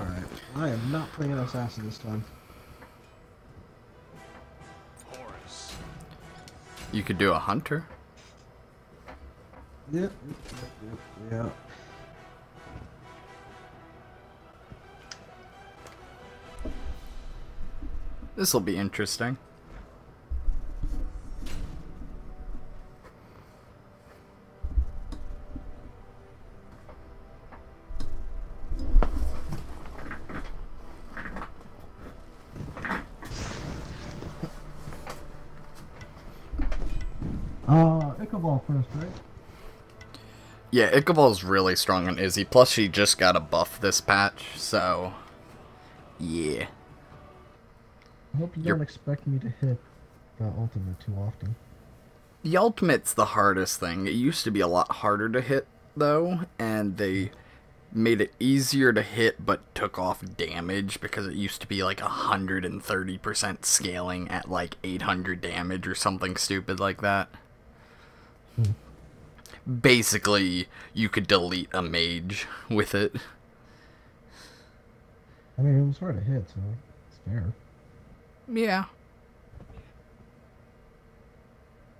Alright, I am not playing an assassin this time. Horus. You could do a hunter. Yep, yep, yep, yep. This will be interesting. Uh, Ichaival first, right? Yeah, Ichaival's really strong on Izzy. Plus, she just got a buff this patch, so yeah. I hope you You're- don't expect me to hit the ultimate too often. The ultimate's the hardest thing. It used to be a lot harder to hit, though, and they made it easier to hit but took off damage because it used to be like 130% scaling at like 800 damage or something stupid like that. Basically, you could delete a mage with it. I mean, it was hard to hit, so it's fair. Yeah.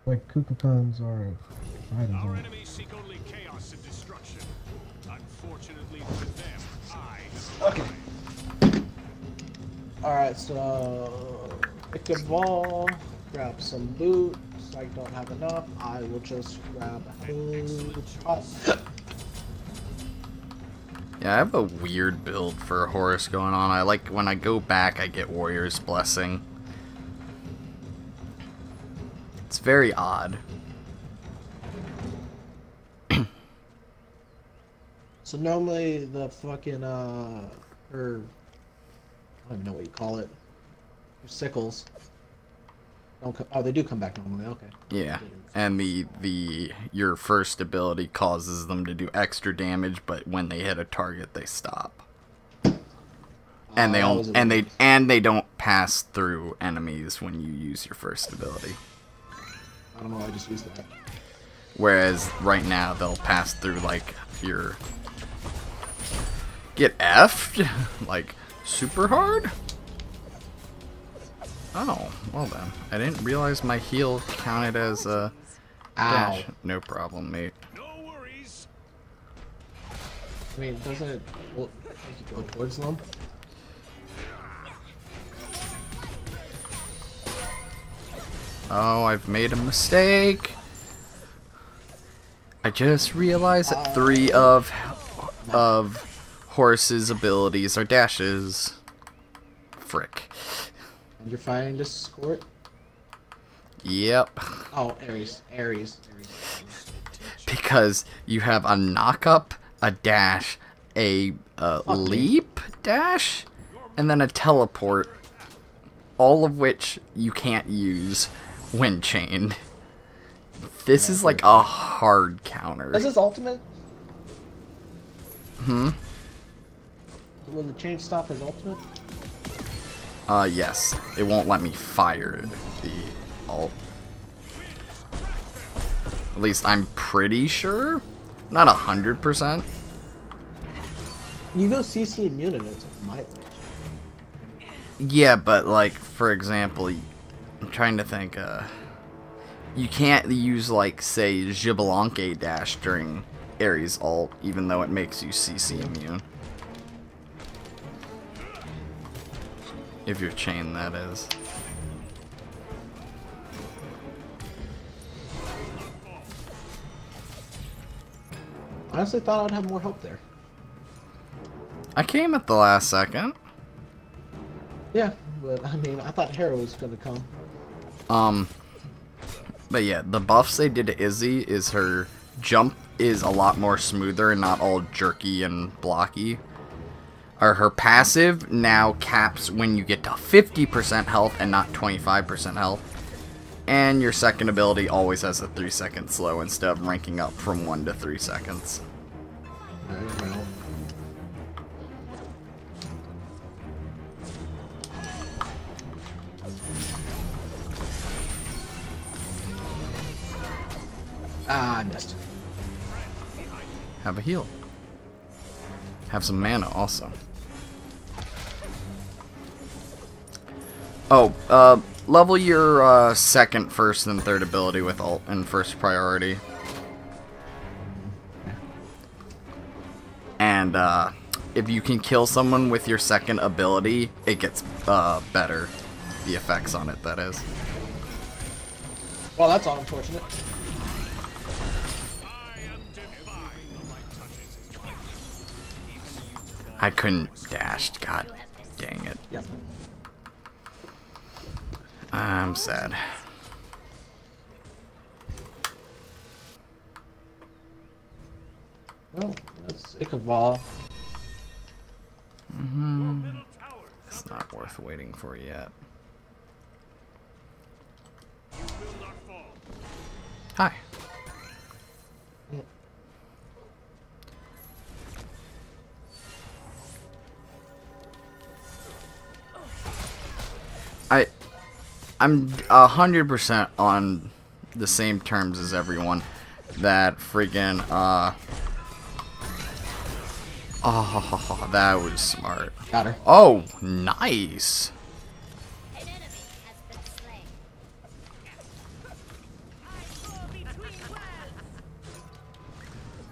Like, Kukupans are items Our on enemies seek only chaos and destruction. Unfortunately for them, I Okay. Alright, so pick a ball, grab some I don't have enough. I will just grab a Oh, Yeah, I have a weird build for a Horus going on. I like when I go back, I get Warrior's Blessing. It's very odd. So normally the fucking uh, or I don't even know what you call it. Sickles. Oh, they do come back normally. Okay. Yeah, and the the your first ability causes them to do extra damage, but when they hit a target, they stop. And they Uh, and they and they don't pass through enemies when you use your first ability. I don't know. I just used that. Whereas right now they'll pass through like your get effed like super hard. Oh, well then. I didn't realize my heal counted as a dash. Ow. No problem, mate. no worries. I mean, doesn't it well, go towards them? Oh, I've made a mistake. I just realized that three uh, of of Horus's abilities are dashes. And you're fighting this squirt. Yep. Oh, Ares, Ares, Ares. Because you have a knock up, a dash, a uh, me. leap dash, and then a teleport. All of which you can't use when chained. This is like a hard counter. Is this ultimate? Hmm? Will the chain stop his ultimate? Uh, yes. It won't let me fire the alt. At least I'm pretty sure. Not a hundred percent. You go CC immune and it's might. Yeah, but like, for example, I'm trying to think, uh... You can't use, like, say, Gibelanke dash during Ares alt, even though it makes you CC immune. If you're chained, that is. I honestly thought I'd have more help there. I came at the last second. Yeah, but I mean, I thought Hera was gonna come. Um, but yeah, the buffs they did to Izzy is her jump is a lot more smoother and not all jerky and blocky. Or her passive now caps when you get to 50% health and not 25% health. And your second ability always has a 3 second slow instead of ranking up from 1 to 3 seconds. Ah, I missed. Have a heal. have some mana also. Oh, uh, level your uh, second, first, and third ability with alt and first priority. And uh, if you can kill someone with your second ability, it gets uh, better. The effects on it, that is. Well, that's unfortunate. I am divine. The light touches his life. I couldn't dash. God dang it. Yep. I'm sad. Well, that's Ichaival. Mm-hmm. It's not worth waiting for yet. I'm a hundred percent on the same terms as everyone. That freaking uh Oh that was smart. Got her. Oh, nice. An enemy has been slain.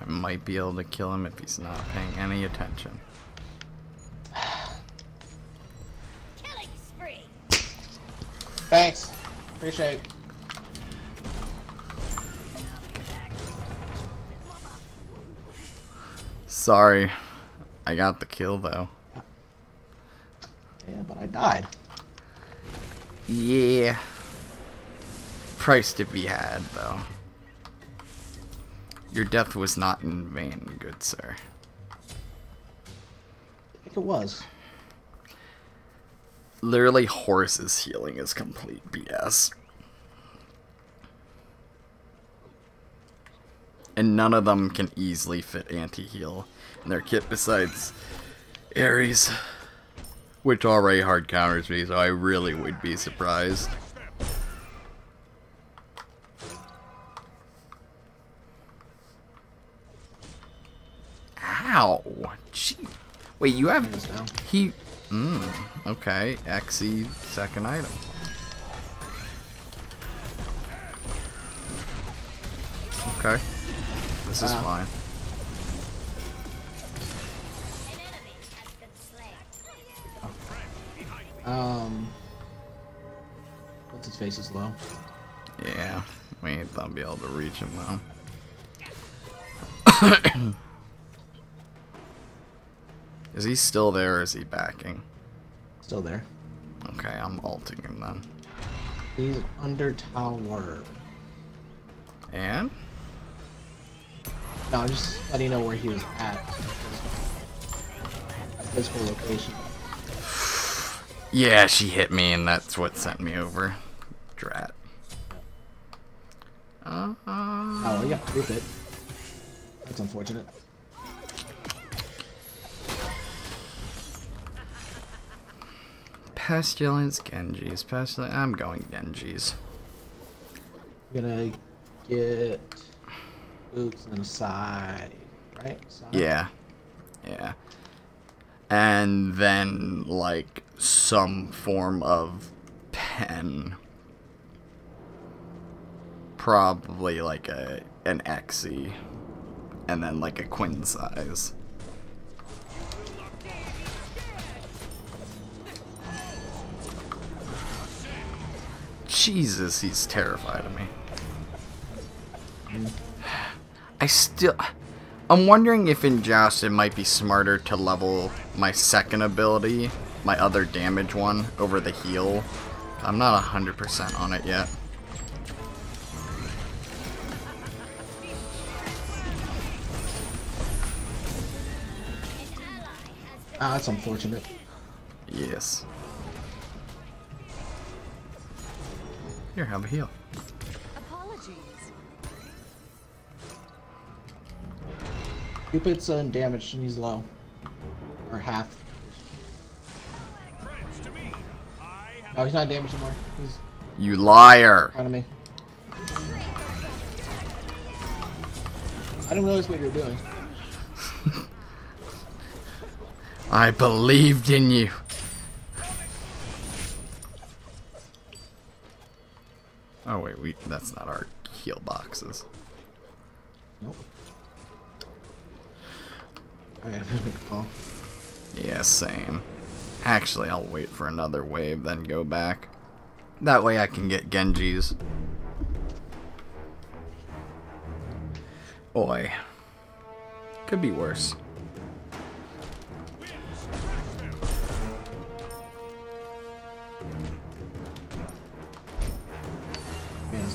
I might be able to kill him if he's not paying any attention. Appreciate it. Sorry. I got the kill though. Yeah, but I died. Yeah. Price to be had though. Your death was not in vain, good sir. I think it was. Literally, horses healing is complete BS. And none of them can easily fit anti-heal in their kit besides Ares. Which already hard counters me, so I really would be surprised. Ow! Gee. Wait, you have he. Mm, okay. XE second item. Okay. This is fine. An enemy has been slain. Um. What's his face is low. Yeah. We ain't gonna be able to reach him though. is he still there or is he backing? Still there. Okay, I'm alting him then. He's under tower. And? No, I'm just letting you know where he was at. Physical location. Yeah, she hit me and that's what sent me over. Drat. Uh, Oh, well, yeah, group it. That's unfortunate. Pestilence, Genjis, Pestilence. I'm going Genjis. I'm gonna get boots and side, right? Side? Yeah. Yeah. And then, like, some form of pen. Probably like a an XE. And then like a Qin's Sais. Jesus, he's terrified of me. I still. I'm wondering if in Joust it might be smarter to level my second ability, my other damage one, over the heal. I'm not 100% on it yet. Ah, that's unfortunate. Yes. Here, have a heal. Apologies. Cupid's uh, damage and he's low. Or half. Friends to me. I have Oh, he's not damaged anymore. He's You liar! in front of me. I didn't realize what you were doing. I believed in you. Oh wait, we that's not our heal boxes. Nope. I gotta make a. Yeah, same. Actually, I'll wait for another wave, then go back. That way I can get Genji's. Oi. Could be worse.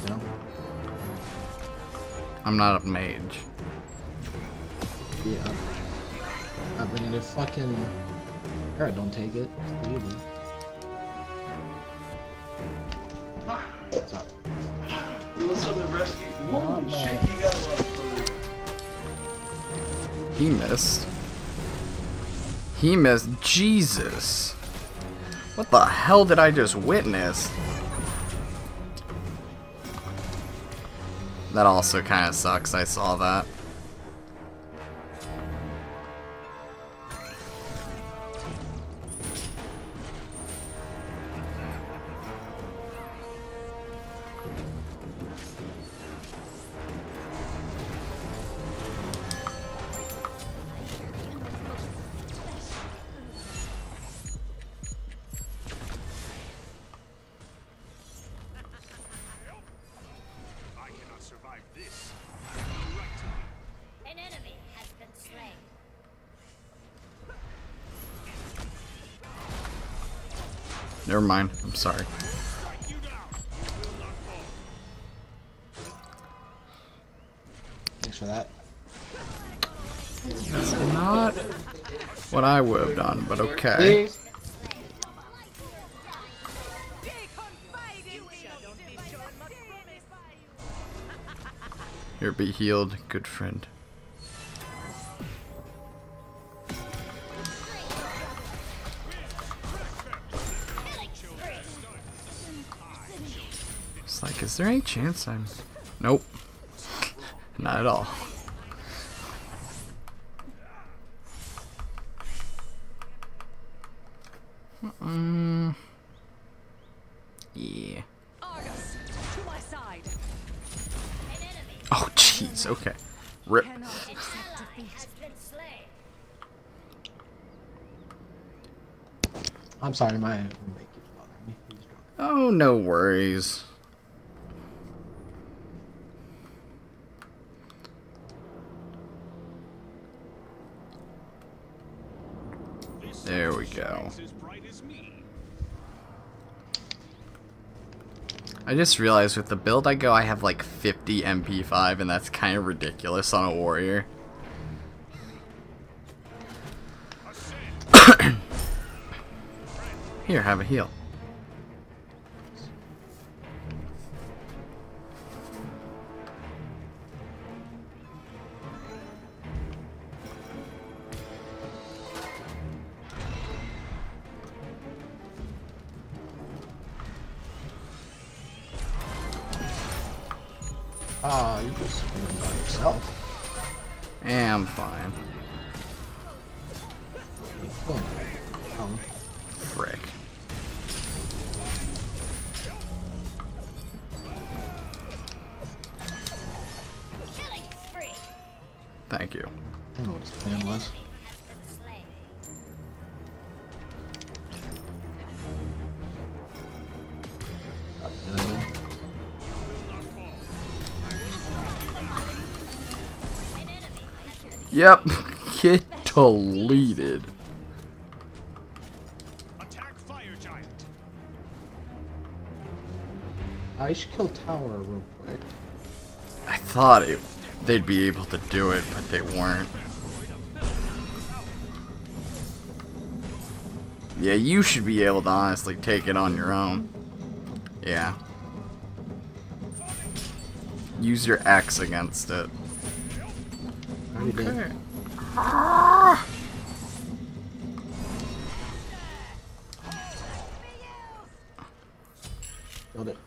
Hands down. I'm not a mage. Yeah. I mean, if fucking. Alright, don't take it. What's up? Not bad. He missed. He missed. Jesus. What the hell did I just witness? That also kind of sucks. I saw that. Never mind. I'm sorry. Strike you down. You will not fall. Thanks for that. That's not what I would have done, but okay. Here, be healed, good friend. Is there any chance I'm... Nope. Not at all. Mm. Yeah. Argus, to my side. An enemy. Oh, jeez. Okay. Rip. Cannot An accept ally defeat. has been slain. I'm sorry, my roommate keeps bothering me. Oh, no worries. This There sun we go. shines as bright as me. I just realized with the build I go, I have like 50 MP5, and that's kind of ridiculous on a warrior. Here, have a heal. Ah, you just by yourself. Eh, I'm fine. Yep. Get deleted. Attack fire giant. I should kill Tower real quick. I thought it, they'd be able to do it, but they weren't. Yeah, you should be able to honestly take it on your own. Yeah. Use your X against it. I already did. Killed it.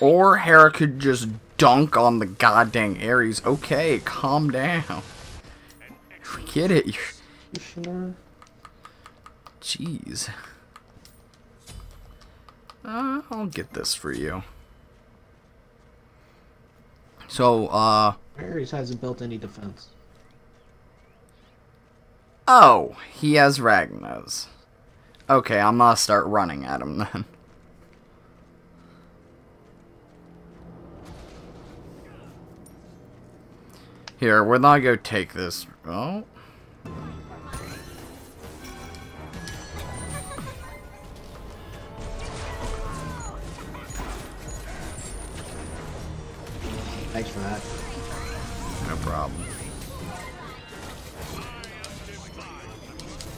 Or Hera could just dunk on the goddamn Ares. Okay, calm down. We get it. You're, Jeez. Uh, I'll get this for you. So, uh, Ares hasn't built any defense. Oh, he has Ragnar's. Okay, I'm gonna start running at him then. Here, we're not gonna take this. Oh. Thanks for that. No problem.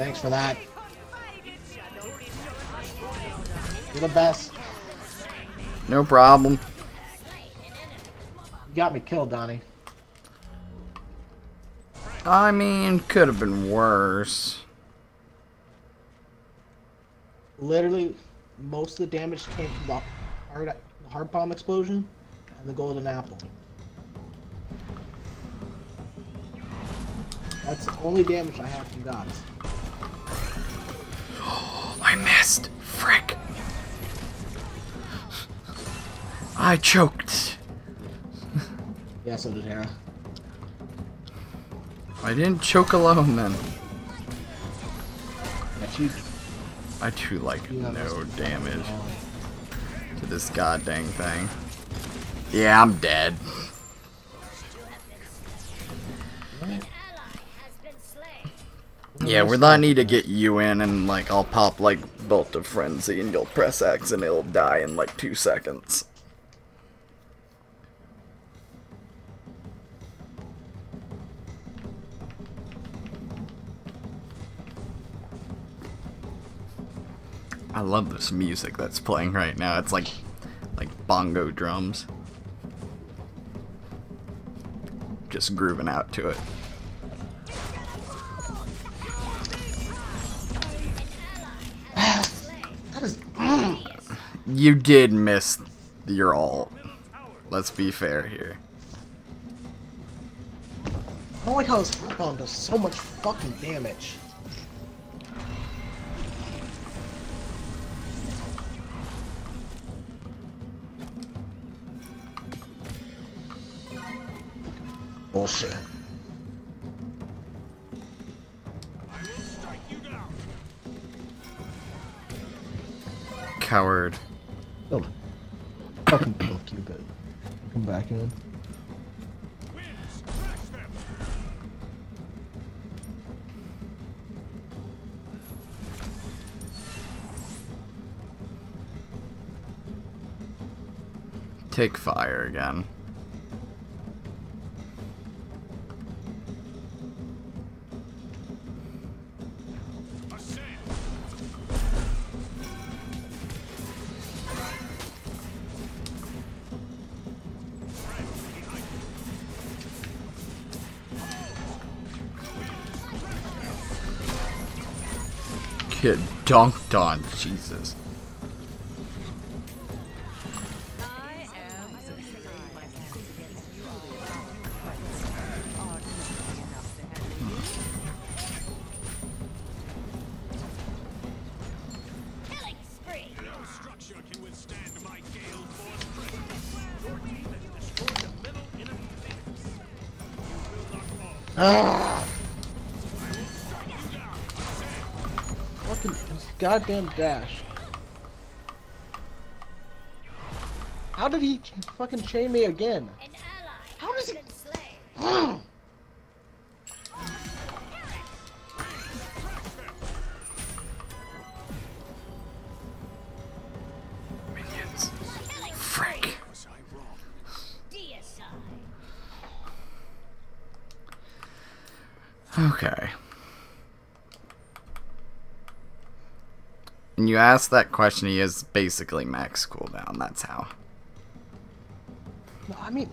Thanks for that. You're the best. No problem. You got me killed, Donnie. I mean, could have been worse. Literally, most of the damage came from the hard, hard bomb explosion and the golden apple. That's the only damage I have from gods. I missed. Frick. I choked. Yeah, so did Hera. I didn't choke alone then. Yeah, I do like have no damage to this god dang thing. Yeah, I'm dead. Yeah, we're not need to get you in and like I'll pop like Belt of Frenzy and you'll press X and it'll die in like two seconds. I love this music that's playing right now. It's like like bongo drums. Just grooving out to it. You did miss your ult. Let's be fair here. I don't like how this hard bomb does so much fucking damage. Bullshit. Strike. Coward. Come back in. Take fire again. Get dunked on, Jesus. Goddamn dash. How did he fucking chain me again? How does it- ask that question, he is basically max cooldown. That's how. No, I mean,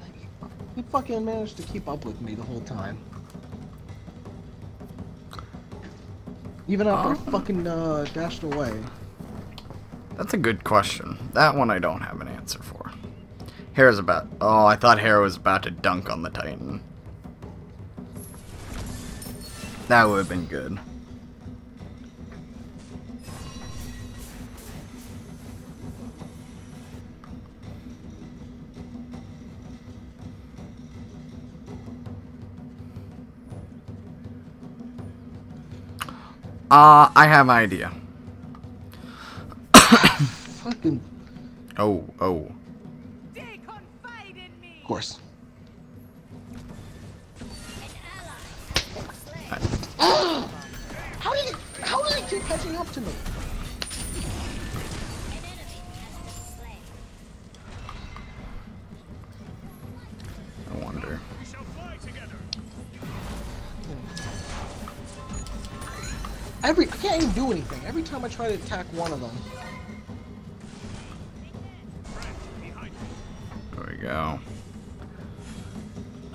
he fucking managed to keep up with me the whole time. Even after I fucking uh, dashed away. That's a good question. That one I don't have an answer for. Hera's about. Oh, I thought Hera was about to dunk on the Titan. That would have been good. Uh, I have an idea. Fucking. Oh, oh. They confide in me. Of course. How did it? How did it keep catching up to me? Every I can't even do anything. Every time I try to attack one of them. Friend, behind you. There we go.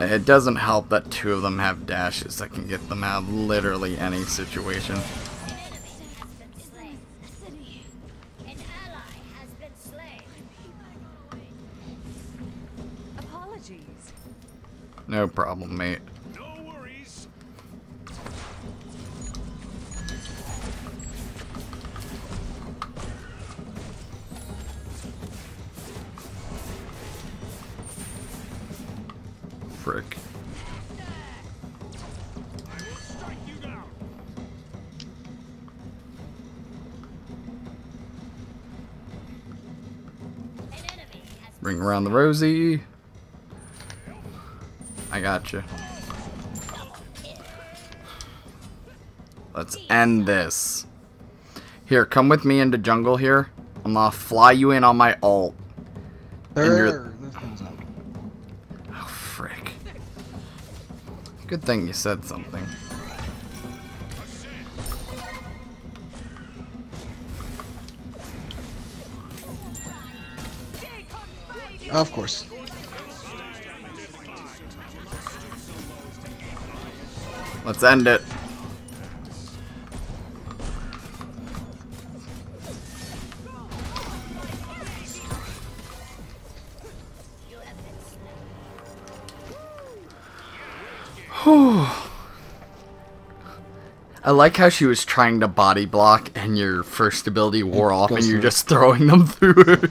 It doesn't help that two of them have dashes that can get them out of literally any situation. An enemy has been slain. An ally has been slain. Apologies. No problem, mate. Bring around the Rosie. I got you. Let's end this. Here, come with me into jungle here. I'm gonna fly you in on my There, Good thing you said something. They confide in Of course. Let's end it. I like how she was trying to body block and your first ability wore off and you're just throwing them through it.